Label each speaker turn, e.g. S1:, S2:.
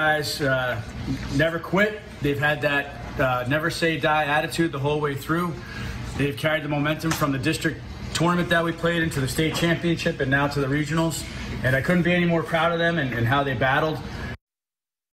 S1: guys uh, never quit. They've had that uh, never say die attitude the whole way through. They've carried the momentum from the district tournament that we played into the state championship and now to the regionals. And I couldn't be any more proud of them and, and how they battled.